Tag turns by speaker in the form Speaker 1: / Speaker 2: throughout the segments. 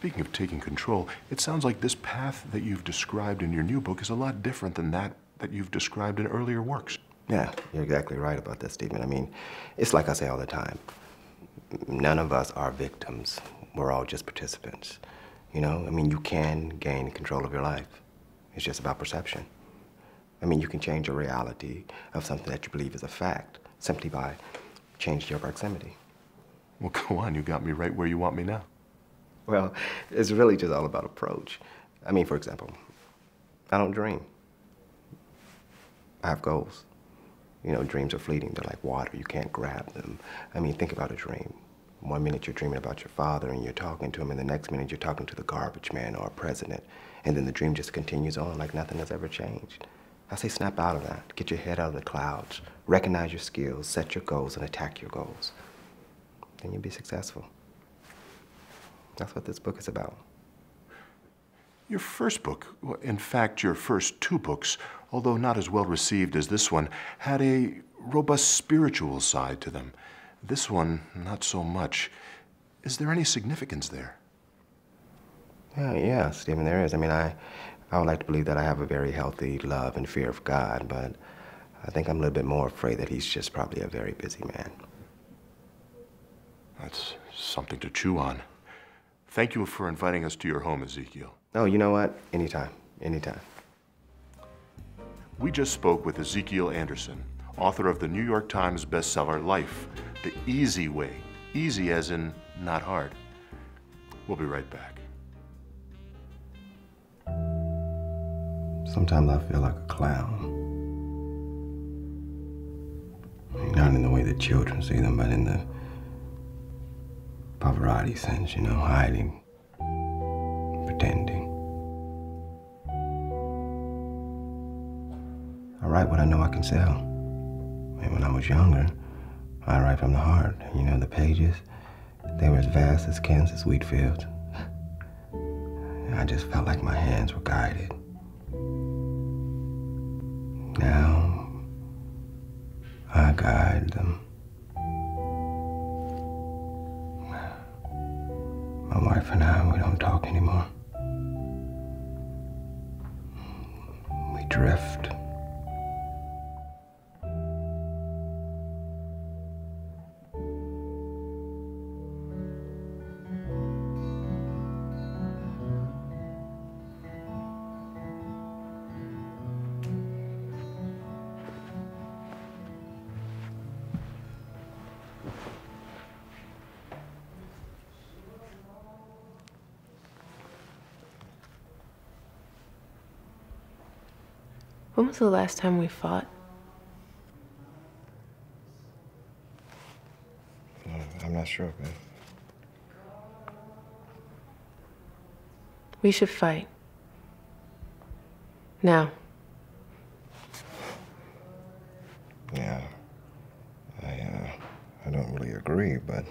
Speaker 1: Speaking of taking control, it sounds like this path that you've described in your new book is a lot different than that that you've described in earlier works.
Speaker 2: Yeah, you're exactly right about that, Stephen. I mean, it's like I say all the time. None of us are victims. We're all just participants. You know, I mean, you can gain control of your life. It's just about perception. I mean, you can change your reality of something that you believe is a fact simply by changing your proximity.
Speaker 1: Well, go on. You got me right where you want me now.
Speaker 2: Well, it's really just all about approach. I mean, for example, I don't dream. I have goals. You know, dreams are fleeting. They're like water. You can't grab them. I mean, think about a dream. One minute you're dreaming about your father and you're talking to him, and the next minute you're talking to the garbage man or a president. And then the dream just continues on like nothing has ever changed. I say snap out of that. Get your head out of the clouds. Recognize your skills, set your goals, and attack your goals. Then you'll be successful. That's what this book is about.
Speaker 1: Your first book, in fact, your first two books, although not as well received as this one, had a robust spiritual side to them. This one, not so much. Is there any significance there?
Speaker 2: Yeah, yeah, Stephen, there is. I mean, I, I would like to believe that I have a very healthy love and fear of God, but I think I'm a little bit more afraid that he's just probably a very busy man.
Speaker 1: That's something to chew on. Thank you for inviting us to your home, Ezekiel.
Speaker 2: Oh, you know what? Anytime, anytime.
Speaker 1: We just spoke with Ezekiel Anderson, author of the New York Times bestseller Life, The Easy Way. Easy as in not hard. We'll be right back.
Speaker 2: Sometimes I feel like a clown. Not in the way that children see them, but in the Pavarotti sense, you know, hiding, pretending. I write what I know I can sell. And when I was younger, I write from the heart. You know, the pages, they were as vast as Kansas wheat fields. I just felt like my hands were guided. Now, I guide them. My wife and I, we don't talk anymore. Drift.
Speaker 3: When was the last time we fought?
Speaker 2: I'm not sure, man.
Speaker 3: We should fight. Now.
Speaker 2: Yeah. I, uh, I don't really agree, but.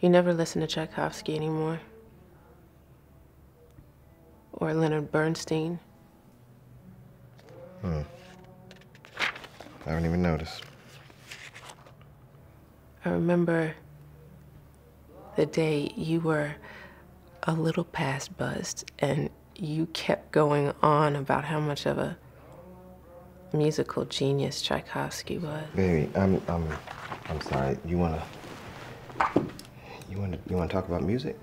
Speaker 3: You never listen to Tchaikovsky anymore. Or Leonard Bernstein.
Speaker 2: Hmm. I haven't even noticed.
Speaker 3: I remember the day you were a little past buzzed and you kept going on about how much of a musical genius Tchaikovsky was.
Speaker 2: Baby, I'm I'm I'm sorry. You wanna you wanna you wanna talk about music?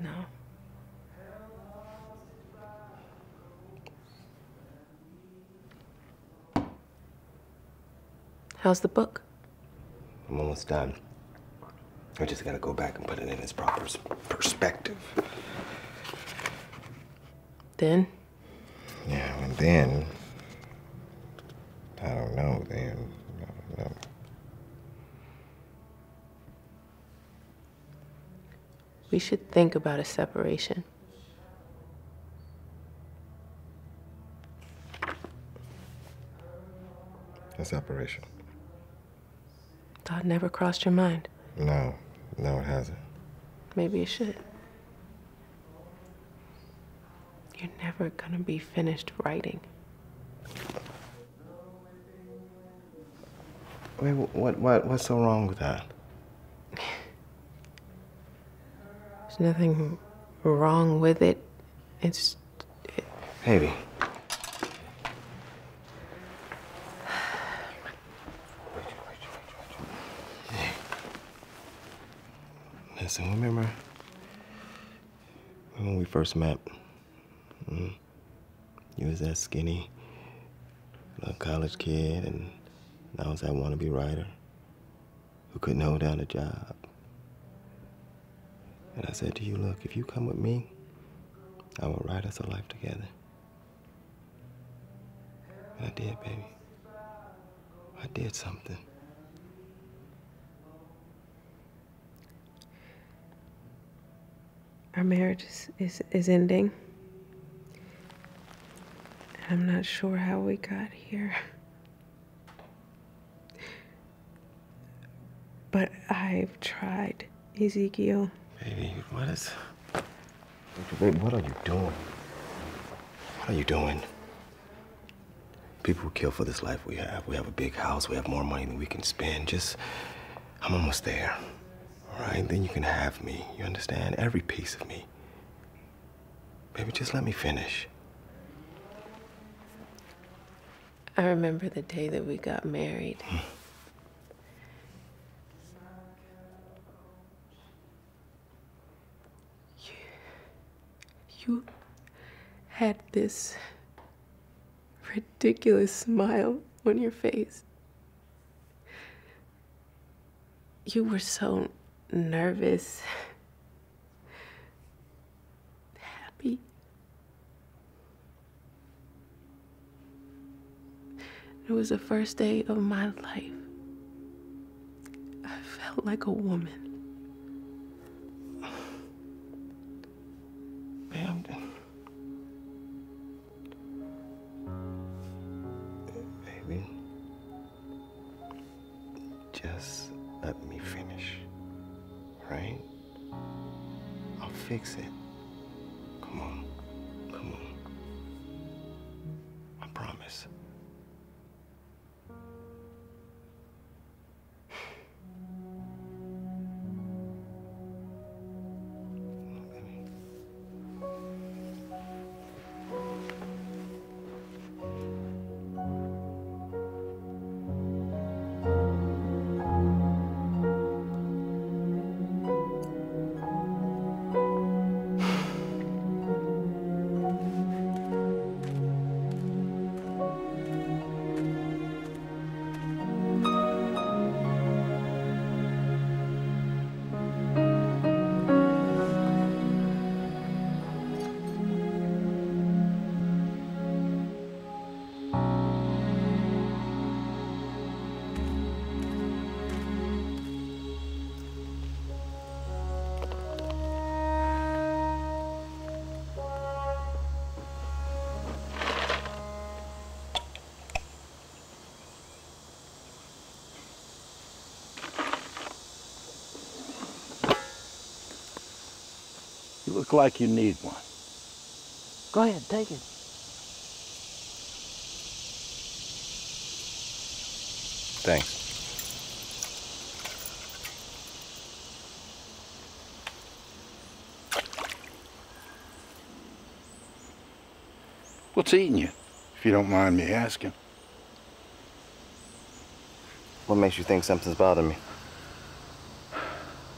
Speaker 3: No. How's the book?
Speaker 2: I'm almost done. I just gotta go back and put it in its proper perspective.
Speaker 3: Then?
Speaker 2: Yeah, and then I don't know. Then I don't know.
Speaker 3: We should think about a separation.
Speaker 2: A separation.
Speaker 3: Thought never crossed your mind.
Speaker 2: No, no, it hasn't.
Speaker 3: Maybe it should. You're never gonna be finished writing.
Speaker 2: Wait, what, what, what's so wrong with that?
Speaker 3: There's nothing wrong with it. It's. It,
Speaker 2: Baby. Listen, remember when we first met? Mm, you was that skinny little college kid, and I was that wannabe writer who couldn't hold down a job. And I said to you, look, if you come with me, I will write us a life together. And I did, baby. I did something.
Speaker 3: Our marriage is, is, is ending. And I'm not sure how we got here. But I've tried, Ezekiel.
Speaker 2: Baby, what is. Baby, what are you doing? What are you doing? People kill for this life we have. We have a big house. We have more money than we can spend. Just, I'm almost there. All right? Then you can have me. You understand? Every piece of me. Baby, just let me finish.
Speaker 3: I remember the day that we got married. Hmm. you, you had this ridiculous smile on your face. You were so nervous, happy. It was the first day of my life. I felt like a woman.
Speaker 2: Babe, fix it. Come on. Come on. I promise.
Speaker 4: Look like you need one. Go ahead, take it.
Speaker 2: Thanks.
Speaker 4: What's eating you, if you don't mind me asking?
Speaker 2: What makes you think something's bothering me?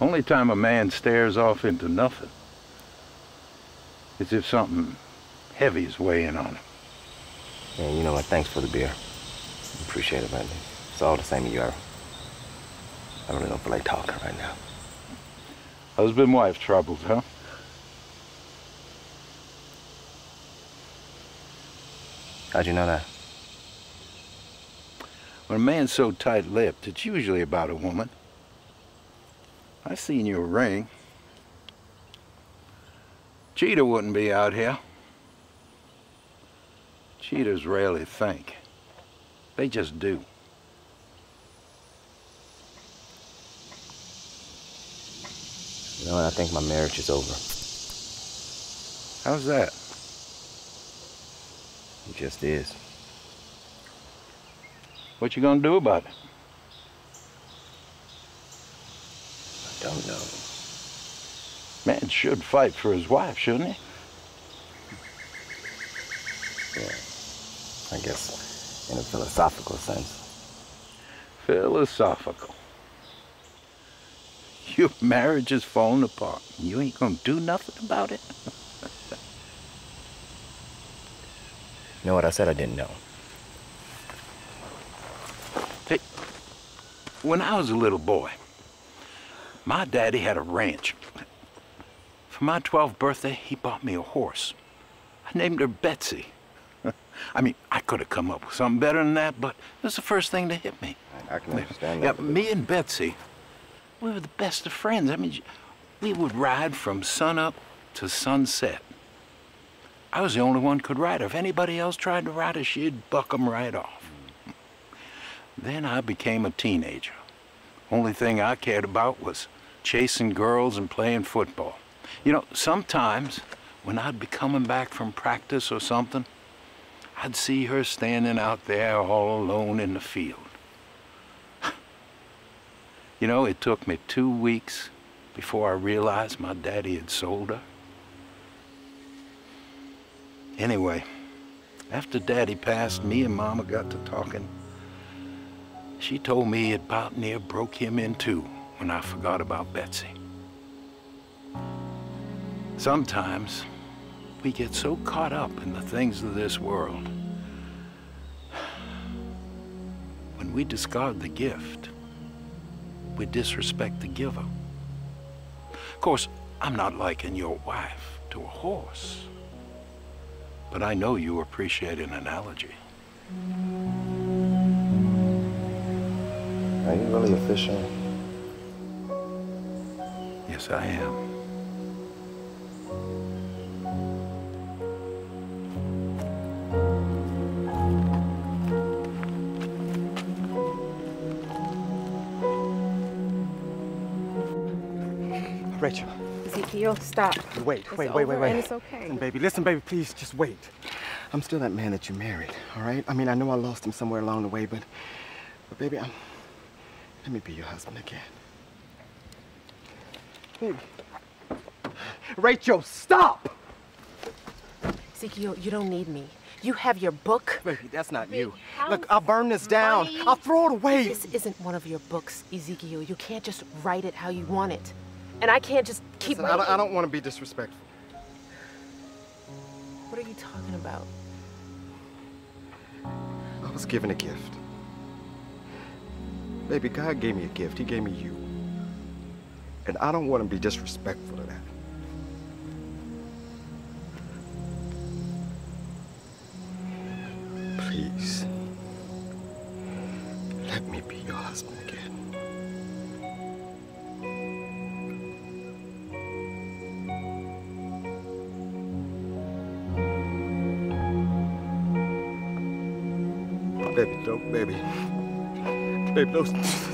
Speaker 4: Only time a man stares off into nothing is if something heavy is weighing on him.
Speaker 2: Yeah, you know what? Thanks for the beer. Appreciate it, man. It's all the same to you. I I really don't feel like talking right now.
Speaker 4: Husband-wife troubles, huh?
Speaker 2: How'd you know that?
Speaker 4: When a man's so tight-lipped, it's usually about a woman. I seen your ring. Cheetah wouldn't be out here. Cheetahs rarely think. They just do.
Speaker 5: You know, I think my marriage is over.
Speaker 4: How's that?
Speaker 5: It just is.
Speaker 4: What you gonna do about it? Should fight for his wife, shouldn't he?
Speaker 5: Yeah. I guess in a philosophical sense.
Speaker 4: Philosophical. Your marriage is falling apart. You ain't gonna do nothing about it?
Speaker 5: You know what I said I didn't know?
Speaker 4: Hey, when I was a little boy, my daddy had a ranch. For my 12th birthday, he bought me a horse. I named her Betsy. I mean, I could have come up with something better than that, but it was the first thing to hit me.
Speaker 5: I can understand
Speaker 4: Yeah,
Speaker 5: that.
Speaker 4: me and Betsy, we were the best of friends. I mean, we would ride from sunup to sunset. I was the only one could ride her. If anybody else tried to ride her, she'd buck 'em right off. Then I became a teenager. Only thing I cared about was chasing girls and playing football. You know, sometimes when I'd be coming back from practice or something, I'd see her standing out there all alone in the field. You know, it took me two weeks before I realized my daddy had sold her. Anyway, after daddy passed, me and mama got to talking. She told me it about near broke him in two when I forgot about Betsy. Sometimes we get so caught up in the things of this world. When we discard the gift, we disrespect the giver. Of course, I'm not liking your wife to a horse. But I know you appreciate an analogy.
Speaker 5: Are you really official?
Speaker 4: Yes, I am.
Speaker 2: Rachel,
Speaker 3: Ezekiel, stop.
Speaker 2: wait,
Speaker 3: It's
Speaker 2: wait, wait, wait,
Speaker 3: over
Speaker 2: wait.
Speaker 3: and it's okay.
Speaker 2: Listen, baby, listen, baby, please, just wait. I'm still that man that you married, all right? I mean, I know I lost him somewhere along the way, but, but baby, I'm, let me be your husband again. Baby. Rachel, stop!
Speaker 3: Ezekiel, you don't need me. You have your book.
Speaker 2: Baby, that's not you. Look, I'll burn this down. I'll throw it away.
Speaker 3: This isn't one of your books, Ezekiel. You can't just write it how you want it. And I can't just keep
Speaker 2: Listen, I don't, I don't want to be disrespectful.
Speaker 3: What are you talking about?
Speaker 2: I was given a gift. Baby, God gave me a gift. He gave me you. And I don't want to be disrespectful to that. Please. Let me be your husband again. Baby, don't, baby. Baby, don't.